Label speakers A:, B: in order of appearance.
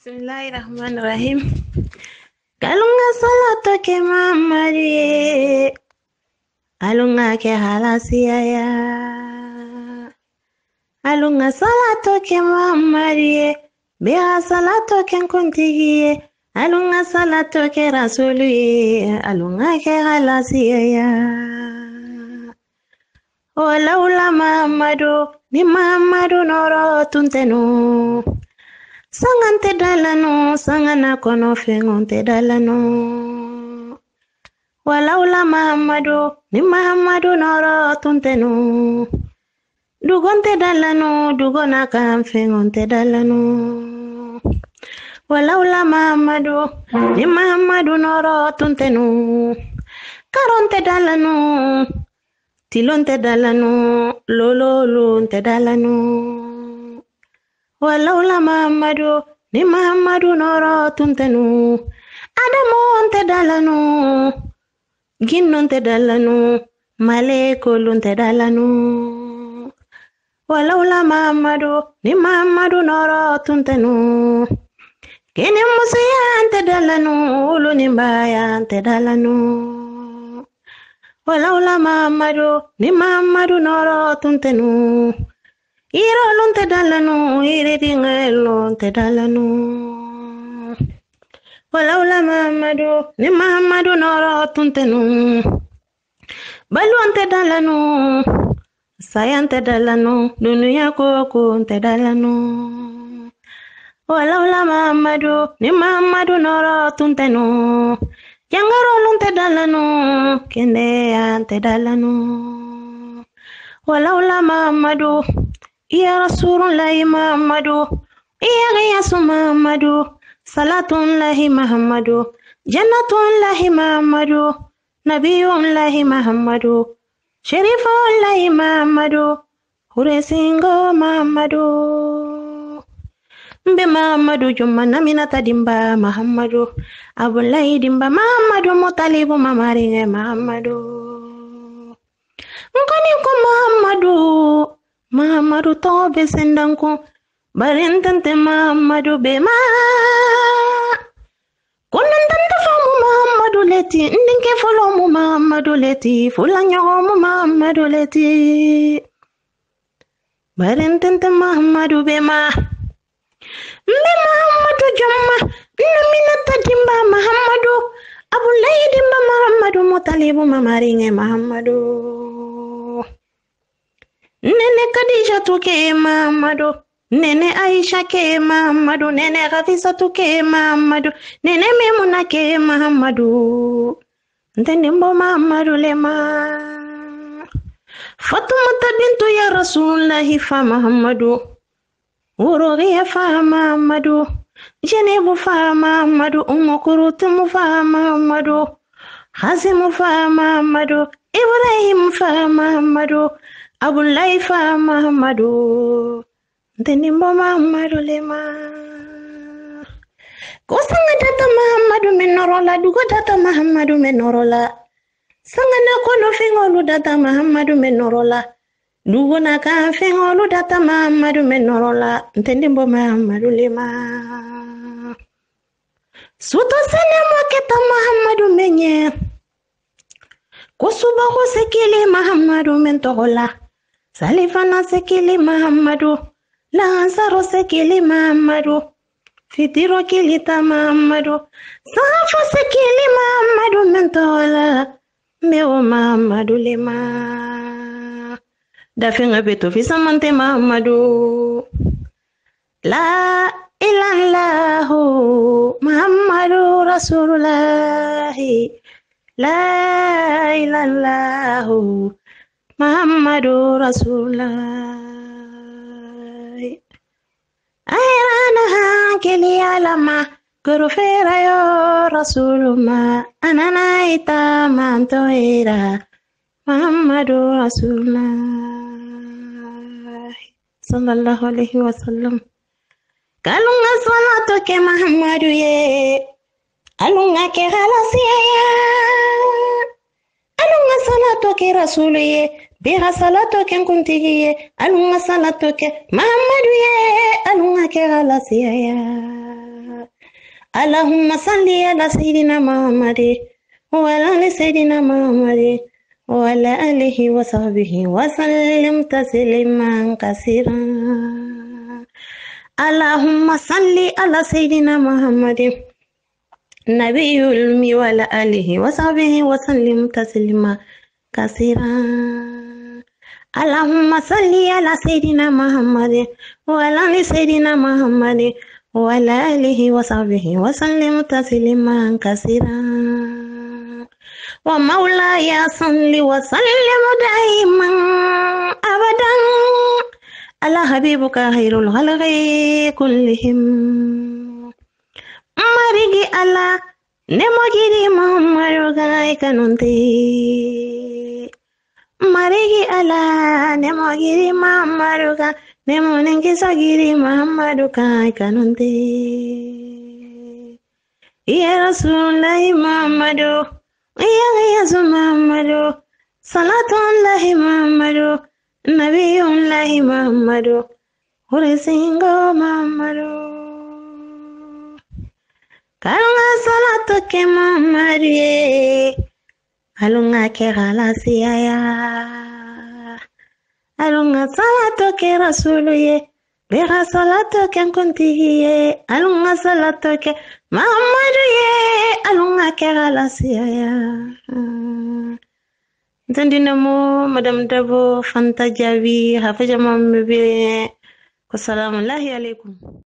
A: Bismillahirrahmanirrahim. Kalunga salato ke mamari Alunga ke halasiya ya Alunga salato ke mamari Biha salato ke kuntigi Alunga salato ke rasulu Alunga ke halasiya ya Walaula Muhammadu ni Muhammadu noro tuntenu Sanga tɛ da la sanga na kɔnɔfɛn tɛ da la walawula mahamadu ni mahamadu nɔrɔ tun tɛ nu dugu tɛ da la dugu na kan fɛn tɛ da la walawula mahamadu ni mahamadu nɔrɔ tun tɛ nu karon tɛ da la tilon tɛ da la lolon tɛ da la walaula Muhammadu ni Muhammadu noro tuntenu. Adamu onte dalanu ginnonte dalanu malekolunte dalanu. Walaula Muhammadu ni Muhammadu noro tuntenu. Kene musuya ante dalanu ulu ni mbaya ante dalanu. Walaula Muhammadu ni Muhammadu noro tuntenu Irolun te dalanu, iridingelun te dalanu. Walaula Muhammadu, ni Muhammadu noro tuntenu. Baluan te dalanu, sayan te dalanu, dunia koko te dalanu. Walaula Muhammadu, ni Muhammadu noro tuntenu. Yangarolun te dalanu, kendean te dalanu. Walaula Muhammadu, Ya Rasulullah Muhammadu Ya Ghiyasu Muhammadu Salatullahi Muhammadu Jannatullahi Muhammadu Nabiyullahi Muhammadu Sharifullahi Muhammadu Huresingo Muhammadu Mbe Muhammadu Jumma Naminata Dimba Muhammadu Abulahi Dimba Muhammadu Mutalibu Mamaringe Muhammadu Nkoni ko Muhammadu Muhammadu tɔgɔ bɛ sendanko bari n tɛntɛ Muhammadu bɛ ma ko n tɛntɛ fɔ mu Muhammadu leti n denkɛ fɔlɔ mu Muhammadu leti. Fulaɲɔgɔn mu Muhammadu leti bari n tɛntɛ Muhammadu ma Muhammadu jɔnma n naminata dimba Muhammadu Abulayi dimba Muhammadu Mutalibu mamaringe Muhammadu Nene Khadija tuke Muhammadu Nene Aisha ke Muhammadu Nene Khadija tuke Muhammadu Nene Memuna ke Muhammadu Ntendimbo Muhammadu lema Fatumata bintu ya Rasulullahi fa Muhammadu. Urugiya fa Muhammadu. Jenebu fa Muhammadu. Ummu Kurutum fa Muhammadu. Hazimu fa Muhammadu. Ibrahim fa Muhammadu Abulayi fa Muhammadu Ntenimbo Muhammadu lema. Ko sanga data Muhammadu menorola dugo data Muhammadu menorola. Sanga na kono fengolu data Muhammadu menorola. Dugo na kan fengolu data Muhammadu menorola. Ntenimbo Muhammadu lema. Suto sene mwaketa Muhammadu menye. Kusuba ko sekele Muhammadu mentogola salifana sekili Muhammadu, Lazaro sekili Muhammadu, fitiro kilita Muhammadu, safo sekili Muhammadu mentola meo mahamadu lima, dafenga beto fisamante Muhammadu. la ilallahu Muhammadu rasulullahi la ilallahu Muhammadu Rasulullah Ayrana hankili alama Kurufera yo Rasuluma. Anana ita mantoira Muhammadu Rasulullah Sallallahu alaihi wasallam Kalunga salatu ke Muhammadu ye. Alunga ke halasiya ya Alunga salatu ke rasulu ye be ka salato kɛ n kuntigi ye hali n ka salato kɛ mahamadu ye hali n ka kɛ ka lasiya ya allahumma salli ala sayidina mahamadi wala ali sayidina mahamadi wala alihi wa sahbihi wa sallim tasliman kasira اللهم صل على سيدنا محمد نبي الأمي وعلى آله وصحبه وسلم تسليما كثيرا. اللهم صل على سيدنا محمد وعلى سيدنا محمد وعلى آله وصحبه وسلم تسليما كثيرا. ومولاي صل وسلم دائما أبدا. على حبيبك خير الخلق كلهم. marigi ala gai kanunti marigi ala nemogiri muhammadu ga nemoningi sagiri muhammadu gai kanunti ya rasulullahi muhammadu ya yesu muhammadu salatullahi muhammadu nabiyullahi muhammadu hurisingo muhammadu kalunga salatu ke muhammadu ye alunga ke halasiyaya alunga salatu ke rasulu ye. Bega salatu ke kuntigi ye. Alunga salatu ke muhammadu ye alunga ke halasiyaya ntendine mo madame dabo fanta jabi hafaja mamme be ko salamu lahi aleykum